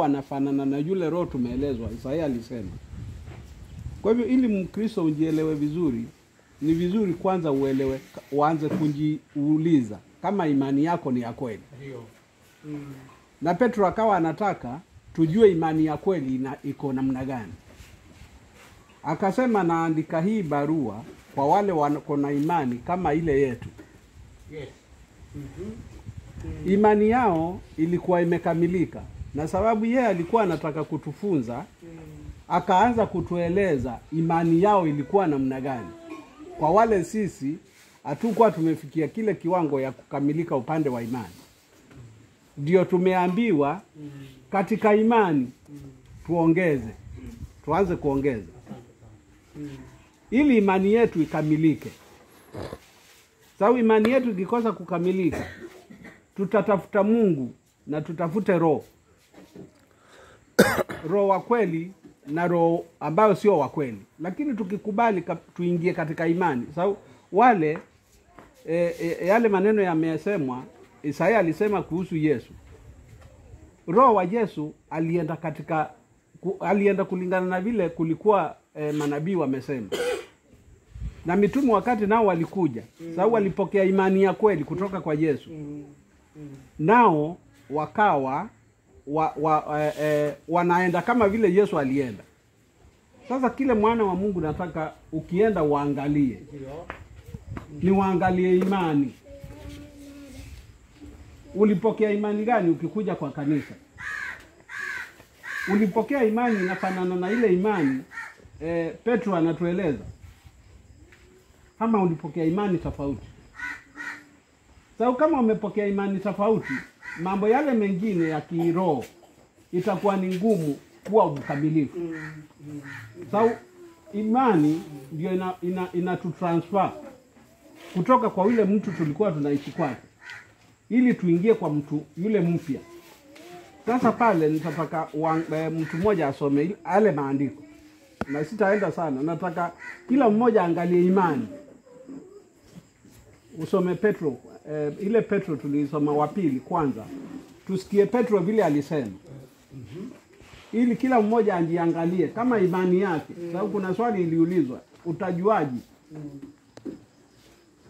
anafanana na yule roho tumeelezwa, Isaia alisema. Kwa hivyo ili Mkristo ujielewe vizuri, ni vizuri kwanza uelewe, uanze kujiuliza kama imani yako ni ya kweli. Ndio. Na Petro akawa anataka tujue imani ya kweli ina iko namna gani. Akasema, naandika hii barua kwa wale wako na imani kama ile yetu. Yes. Mm -hmm. Mm. Imani yao ilikuwa imekamilika, na sababu yeye alikuwa anataka kutufunza, akaanza kutueleza imani yao ilikuwa namna gani. Kwa wale sisi hatukuwa tumefikia kile kiwango ya kukamilika upande wa imani, ndio tumeambiwa katika imani tuongeze, tuanze kuongeza ili imani yetu ikamilike. Sababu imani yetu ikikosa kukamilika, tutatafuta Mungu na tutafute roho roho wa kweli na roho ambayo sio wa kweli, lakini tukikubali ka- tuingie katika imani, sababu wale e, e, yale maneno yamesemwa. Isaya alisema kuhusu Yesu, roho wa Yesu alienda katika ku, alienda kulingana na vile kulikuwa e, manabii wamesema. Na mitume wakati nao walikuja, sababu walipokea imani ya kweli kutoka kwa Yesu. Nao wakawa wa, wa, eh, eh, wanaenda kama vile Yesu alienda. Sasa kile mwana wa Mungu nataka ukienda waangalie, ni waangalie imani. Ulipokea imani gani ukikuja kwa kanisa? Ulipokea imani inafanana na ile imani eh, Petro anatueleza, ama ulipokea imani tofauti? Sababu kama umepokea imani tofauti, mambo yale mengine ya kiroho itakuwa ni ngumu kuwa mkamilifu. Sababu imani ndio ina, ina, kutoka kwa yule mtu tulikuwa tunaishi kwake ili tuingie kwa mtu yule mpya. Sasa pale nitataka eh, mtu mmoja asome ale maandiko, na sitaenda sana, nataka kila mmoja angalie imani usome Petro eh, ile Petro tulisoma wa pili kwanza, tusikie Petro vile alisema, ili kila mmoja ajiangalie kama imani yake, sababu kuna swali iliulizwa, utajuaji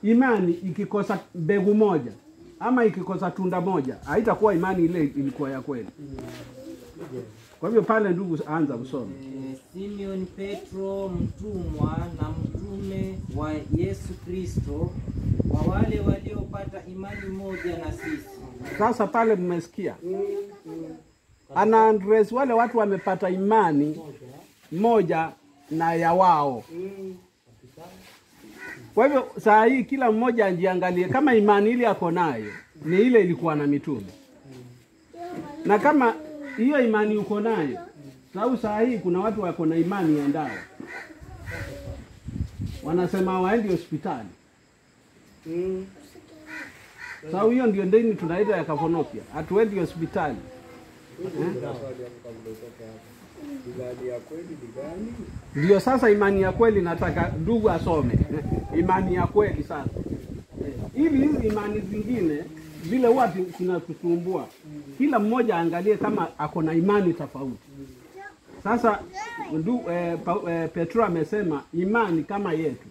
imani ikikosa mbegu moja ama ikikosa tunda moja, haitakuwa imani ile ilikuwa ya kweli. Kwa hivyo pale, ndugu, anza usome. Eh, Simeon Petro mtumwa na mtume wa Yesu Kristo kwa wale waliopata imani moja na sisi. Sasa pale mmesikia, ana address wale watu wamepata imani moja na ya wao. Kwa hivyo saa hii kila mmoja ajiangalie kama imani ile ako nayo ni ile ilikuwa na mitume, na kama hiyo imani uko nayo, sababu saa hii kuna watu wako na imani ya ndawa, wanasema waendi hospitali sababu hiyo ndio ndeni tunaita ya kafonopia, hatuendi hospitali. Gani? Ndio sasa imani ya kweli nataka ndugu asome imani ya kweli sasa, ili hizi imani zingine vile huwa zinatusumbua, kila mmoja aangalie kama ako na imani tofauti. Sasa ndu, eh, pa, eh, Petro amesema imani kama yetu.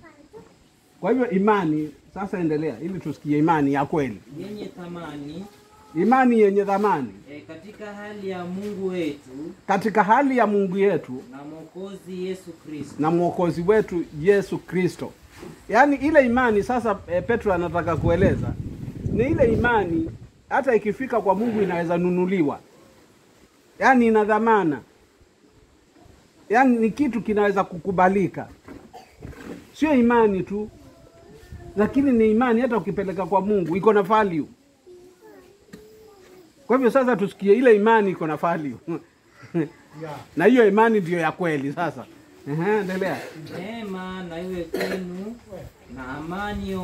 Kwa hivyo imani sasa, endelea ili tusikie imani ya kweli, Yenye thamani. Imani yenye thamani. E, katika hali ya Mungu wetu. Katika hali ya Mungu yetu. Na Mwokozi Yesu Kristo. na mwokozi wetu Yesu Kristo. Yaani ile imani sasa, e, Petro anataka kueleza ni ile imani hata ikifika kwa Mungu inaweza nunuliwa, yaani ina dhamana, yaani ni kitu kinaweza kukubalika, sio imani tu, lakini ni imani hata ukipeleka kwa Mungu iko na value. Kwa hivyo sasa tusikie ile imani iko na value Yeah. na hiyo imani ndio ya kweli. Sasa Ehe, endelea. Neema na iwe kwenu na amani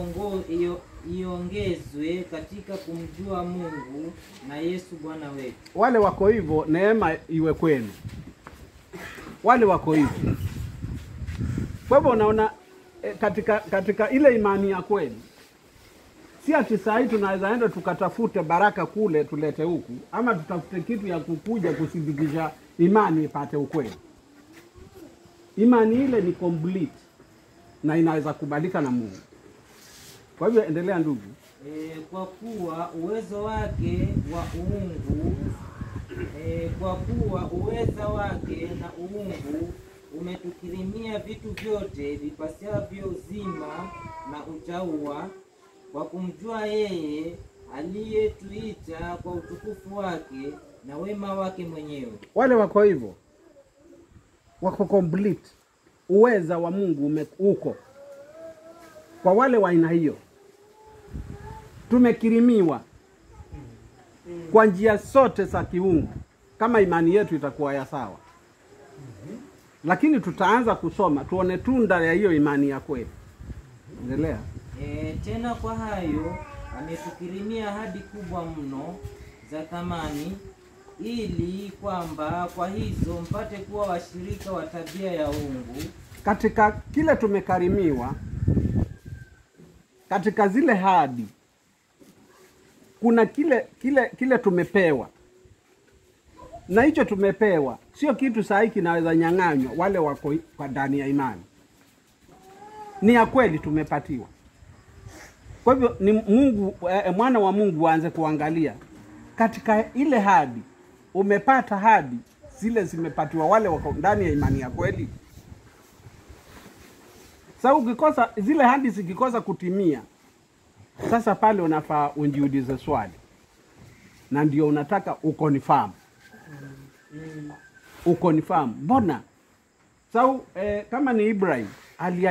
iongezwe katika kumjua Mungu na Yesu Bwana wetu. wale wako hivyo, neema iwe kwenu. Wale wako hivyo. Kwa hivyo unaona katika katika ile imani ya kweli si ati saa hii tunaweza enda tukatafute baraka kule tulete huku, ama tutafute kitu ya kukuja kusindikisha imani ipate ukweli. Imani ile ni complete na inaweza kubalika na Mungu. Kwa hivyo endelea ndugu. e, kwa kuwa uwezo wake wa uungu e, kwa kuwa uweza wake na uungu umetukirimia vitu vyote vipasavyo uzima na utaua kwa kumjua yeye aliyetuita kwa utukufu wake na wema wake mwenyewe Wale wako hivyo, wako complete, uweza wa Mungu uko kwa wale wa aina hiyo. Tumekirimiwa kwa njia zote za kiungu, kama imani yetu itakuwa ya sawa. Lakini tutaanza kusoma tuone tunda ya hiyo imani ya kweli. Endelea. E, tena kwa hayo ametukirimia hadi kubwa mno za thamani, ili kwamba kwa hizo mpate kuwa washirika wa tabia ya uungu, katika kile tumekarimiwa, katika zile hadi kuna kile kile kile tumepewa, na hicho tumepewa. Sio kitu sahi kinaweza nyang'anywa wale wako kwa ndani ya imani, ni ya kweli tumepatiwa. Kwa hivyo ni Mungu eh, mwana wa Mungu aanze kuangalia. Katika ile hadi, umepata hadi zile zimepatiwa wale wako ndani ya imani ya kweli. Sasa ukikosa zile hadi zikikosa kutimia, sasa pale unafaa unjiulize swali, na ndio unataka ukonifahamu? Ukonifahamu, mbona? Sau eh, kama ni Ibrahim alia